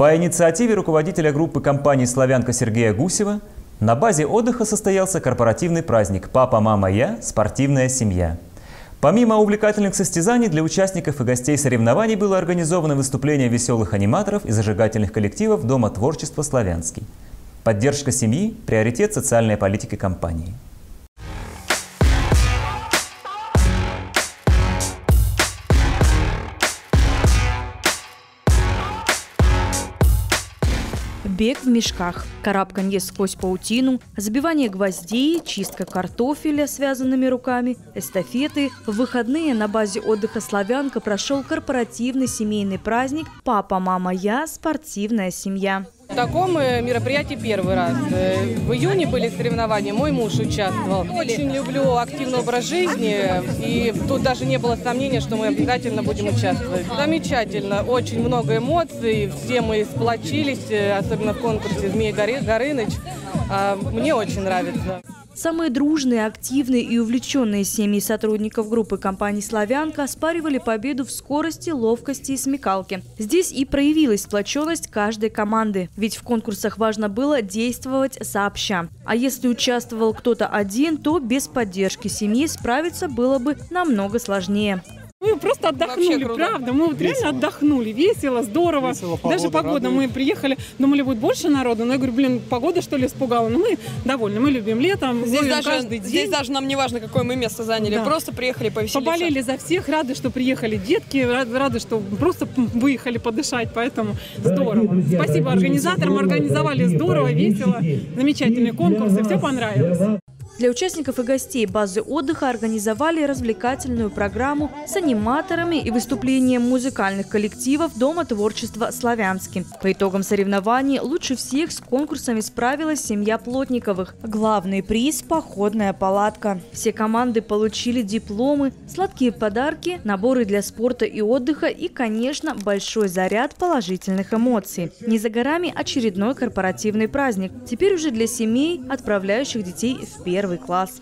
По инициативе руководителя группы компании «Славянка» Сергея Гусева на базе отдыха состоялся корпоративный праздник «Папа, мама, я. Спортивная семья». Помимо увлекательных состязаний, для участников и гостей соревнований было организовано выступление веселых аниматоров и зажигательных коллективов Дома творчества «Славянский». Поддержка семьи – приоритет социальной политики компании. Бег в мешках, карабканье сквозь паутину, забивание гвоздей, чистка картофеля связанными руками, эстафеты. В выходные на базе отдыха «Славянка» прошел корпоративный семейный праздник «Папа, мама, я. Спортивная семья». В таком э, мероприятии первый раз. Э, в июне были соревнования, мой муж участвовал. Очень люблю активный образ жизни, и тут даже не было сомнения, что мы обязательно будем участвовать. Замечательно, очень много эмоций, все мы сплочились, э, особенно в конкурсе «Змей Горыныч». А, мне очень нравится. Самые дружные, активные и увлеченные семьи сотрудников группы компании «Славянка» оспаривали победу в скорости, ловкости и смекалке. Здесь и проявилась сплоченность каждой команды. Ведь в конкурсах важно было действовать сообща. А если участвовал кто-то один, то без поддержки семьи справиться было бы намного сложнее. Мы просто отдохнули, правда. Мы вот реально отдохнули. Весело, здорово. Весело, погода Даже погода. Радует. Мы приехали, думали, будет больше народу. Но я говорю, блин, погода что ли испугала. Но мы довольны. Мы любим летом. Здесь даже, каждый день. Здесь даже нам не важно, какое мы место заняли. Да. Просто приехали повеселиться. Поболели за всех. Рады, что приехали детки. Рады, рады, что просто выехали подышать. Поэтому здорово. Спасибо организаторам. Организовали здорово, весело. Замечательные конкурсы. Все понравилось. Для участников и гостей базы отдыха организовали развлекательную программу с аниматорами и выступлением музыкальных коллективов Дома творчества «Славянский». По итогам соревнований лучше всех с конкурсами справилась семья Плотниковых. Главный приз – походная палатка. Все команды получили дипломы, сладкие подарки, наборы для спорта и отдыха и, конечно, большой заряд положительных эмоций. Не за горами очередной корпоративный праздник. Теперь уже для семей, отправляющих детей в первый первый класс.